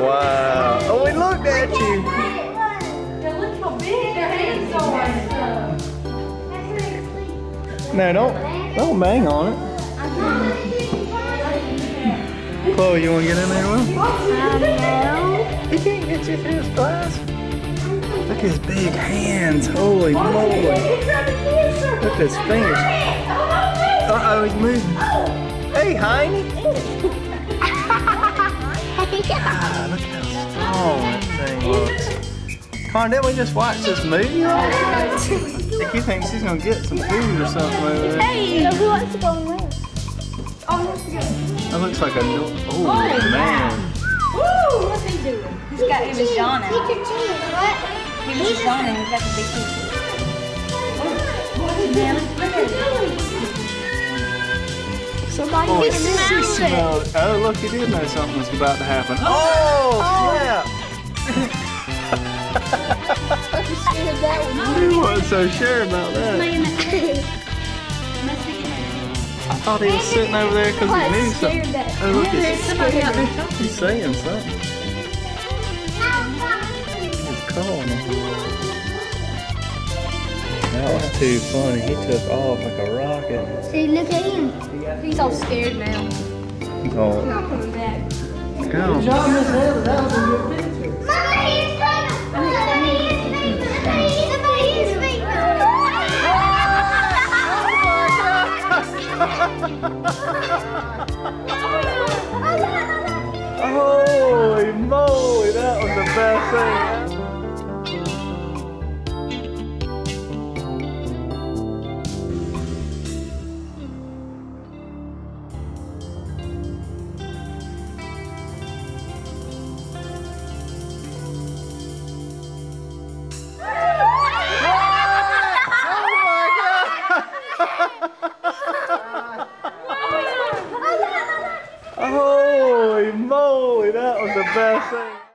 Wow. Oh, and looked at you. They look how big their hands are. No, don't, don't bang on it. Chloe, you want to get in there, Will? Um, no. He can't get you through his glass. Look at his big hands. Holy moly. Look at his fingers. Uh-oh, he's moving. Hey, Heine. Look how strong that thing looks. Come on, didn't we just watch this movie? Like he thinks he's gonna get some food or something over there. Hey, who wants to go in there? Oh, that looks like a no Oh, man. Woo! What's he doing? He's got him and John out. Teacher Gene, what? Him and John and he's got the big teeth. Somebody Oh, he he smelled it. smelled it. Oh, look, he did know something was about to happen. Oh, oh, oh. snap. You scared that one. He wasn't so sure about that. I thought he was sitting over there because he oh, knew something. that. Oh, look, There's he's, somebody out there. he's saying something. He's calling him. That was too funny. He took off like a rocket. See, look at him. He's all scared now. He's Oh, not coming back. go. Holy moly, that was the best thing Holy moly, that was the best thing.